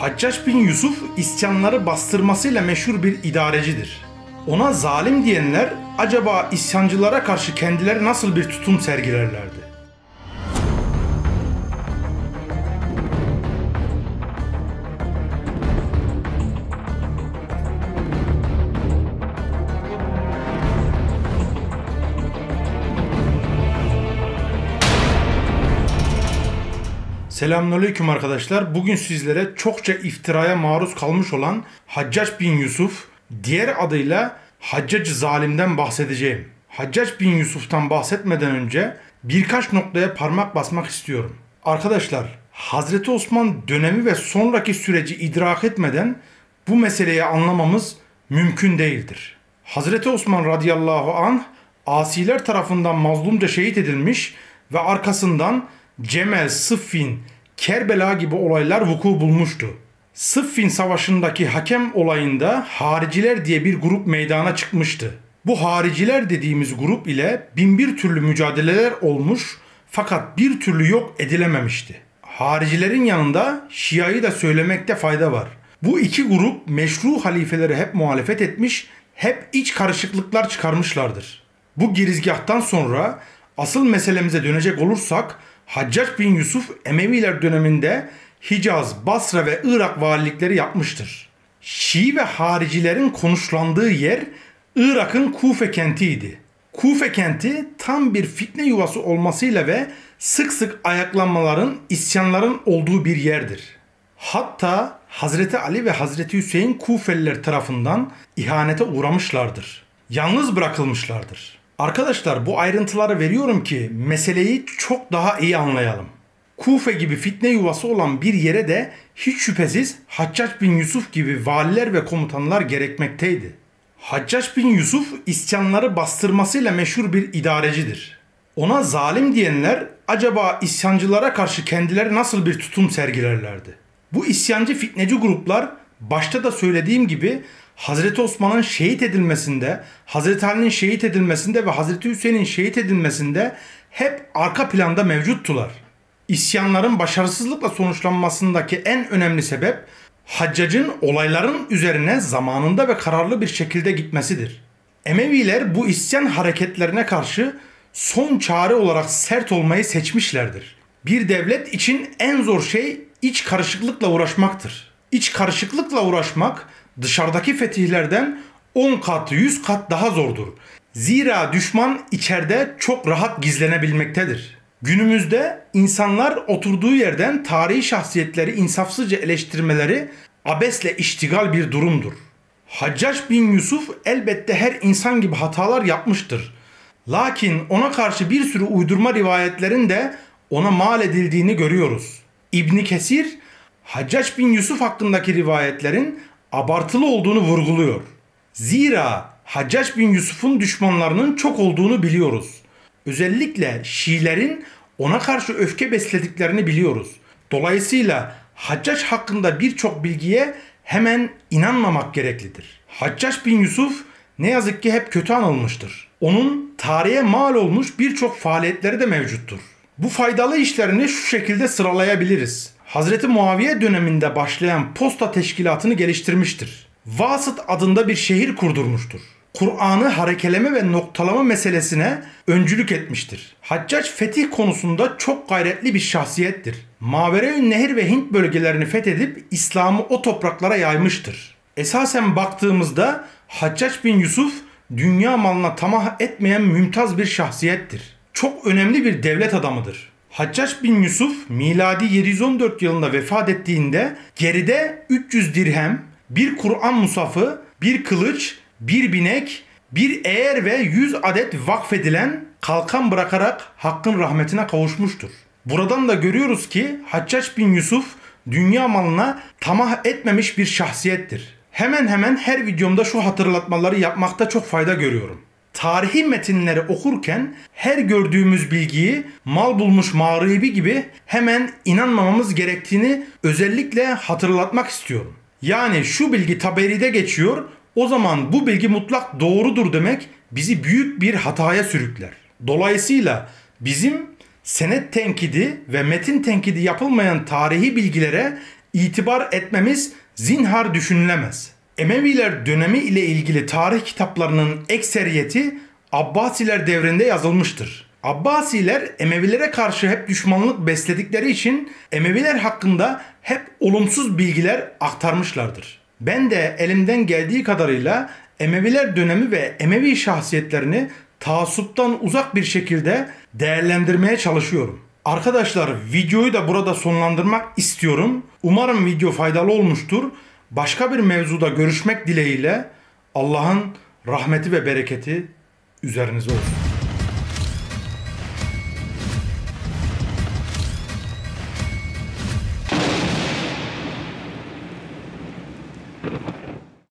Haccac bin Yusuf isyanları bastırmasıyla meşhur bir idarecidir. Ona zalim diyenler acaba isyancılara karşı kendileri nasıl bir tutum sergilerlerdi? Selamünaleyküm arkadaşlar. Bugün sizlere çokça iftiraya maruz kalmış olan Haccac bin Yusuf, diğer adıyla Haccac Zalim'den bahsedeceğim. Haccac bin Yusuf'tan bahsetmeden önce birkaç noktaya parmak basmak istiyorum. Arkadaşlar, Hazreti Osman dönemi ve sonraki süreci idrak etmeden bu meseleyi anlamamız mümkün değildir. Hazreti Osman radıyallahu anh asiler tarafından mazlumca şehit edilmiş ve arkasından Cemel, Sıffin, Kerbela gibi olaylar vuku bulmuştu. Sıffin Savaşı'ndaki hakem olayında hariciler diye bir grup meydana çıkmıştı. Bu hariciler dediğimiz grup ile binbir türlü mücadeleler olmuş fakat bir türlü yok edilememişti. Haricilerin yanında Şia'yı da söylemekte fayda var. Bu iki grup meşru halifeleri hep muhalefet etmiş, hep iç karışıklıklar çıkarmışlardır. Bu girizgahtan sonra asıl meselemize dönecek olursak Haccac bin Yusuf Emeviler döneminde Hicaz, Basra ve Irak valilikleri yapmıştır. Şii ve haricilerin konuşlandığı yer Irak'ın Kufe kentiydi. Kufe kenti tam bir fitne yuvası olmasıyla ve sık sık ayaklanmaların, isyanların olduğu bir yerdir. Hatta Hazreti Ali ve Hazreti Hüseyin Kufeliler tarafından ihanete uğramışlardır. Yalnız bırakılmışlardır. Arkadaşlar bu ayrıntıları veriyorum ki meseleyi çok daha iyi anlayalım. Kufe gibi fitne yuvası olan bir yere de hiç şüphesiz Haccac bin Yusuf gibi valiler ve komutanlar gerekmekteydi. Haccac bin Yusuf isyanları bastırmasıyla meşhur bir idarecidir. Ona zalim diyenler acaba isyancılara karşı kendileri nasıl bir tutum sergilerlerdi? Bu isyancı fitneci gruplar başta da söylediğim gibi Hazreti Osman'ın şehit edilmesinde, Hazreti Ali'nin şehit edilmesinde ve Hazreti Hüseyin'in şehit edilmesinde hep arka planda mevcuttular. İsyanların başarısızlıkla sonuçlanmasındaki en önemli sebep Haccac'ın olayların üzerine zamanında ve kararlı bir şekilde gitmesidir. Emeviler bu isyan hareketlerine karşı son çare olarak sert olmayı seçmişlerdir. Bir devlet için en zor şey iç karışıklıkla uğraşmaktır. İç karışıklıkla uğraşmak dışarıdaki fetihlerden 10 kat 100 kat daha zordur. Zira düşman içeride çok rahat gizlenebilmektedir. Günümüzde insanlar oturduğu yerden tarihi şahsiyetleri insafsızca eleştirmeleri abesle iştigal bir durumdur. Haccac bin Yusuf elbette her insan gibi hatalar yapmıştır. Lakin ona karşı bir sürü uydurma rivayetlerin de ona mal edildiğini görüyoruz. İbni Kesir, Haccac bin Yusuf hakkındaki rivayetlerin abartılı olduğunu vurguluyor. Zira Haccac bin Yusuf'un düşmanlarının çok olduğunu biliyoruz. Özellikle Şiilerin ona karşı öfke beslediklerini biliyoruz. Dolayısıyla Haccac hakkında birçok bilgiye hemen inanmamak gereklidir. Haccac bin Yusuf ne yazık ki hep kötü anılmıştır. Onun tarihe mal olmuş birçok faaliyetleri de mevcuttur. Bu faydalı işlerini şu şekilde sıralayabiliriz. Hazreti Muaviye döneminde başlayan posta teşkilatını geliştirmiştir. Vasıt adında bir şehir kurdurmuştur. Kur'an'ı harekeleme ve noktalama meselesine öncülük etmiştir. Haccac fetih konusunda çok gayretli bir şahsiyettir. Mavereün Nehir ve Hint bölgelerini fethedip İslam'ı o topraklara yaymıştır. Esasen baktığımızda Haccac bin Yusuf dünya malına tamah etmeyen mümtaz bir şahsiyettir. Çok önemli bir devlet adamıdır. Haccac bin Yusuf miladi 714 yılında vefat ettiğinde geride 300 dirhem, bir Kur'an musafı, bir kılıç, bir binek, bir eğer ve 100 adet vakfedilen kalkan bırakarak hakkın rahmetine kavuşmuştur. Buradan da görüyoruz ki Haccac bin Yusuf dünya malına tamah etmemiş bir şahsiyettir. Hemen hemen her videomda şu hatırlatmaları yapmakta çok fayda görüyorum tarihi metinleri okurken her gördüğümüz bilgiyi mal bulmuş mağribi gibi hemen inanmamamız gerektiğini özellikle hatırlatmak istiyorum. Yani şu bilgi taberide geçiyor o zaman bu bilgi mutlak doğrudur demek bizi büyük bir hataya sürükler. Dolayısıyla bizim senet tenkidi ve metin tenkidi yapılmayan tarihi bilgilere itibar etmemiz zinhar düşünülemez. Emeviler dönemi ile ilgili tarih kitaplarının ekseriyeti Abbasiler devrinde yazılmıştır. Abbasiler Emevilere karşı hep düşmanlık besledikleri için Emeviler hakkında hep olumsuz bilgiler aktarmışlardır. Ben de elimden geldiği kadarıyla Emeviler dönemi ve Emevi şahsiyetlerini taassuptan uzak bir şekilde değerlendirmeye çalışıyorum. Arkadaşlar videoyu da burada sonlandırmak istiyorum. Umarım video faydalı olmuştur. Başka bir mevzuda görüşmek dileğiyle Allah'ın rahmeti ve bereketi üzerinize olsun.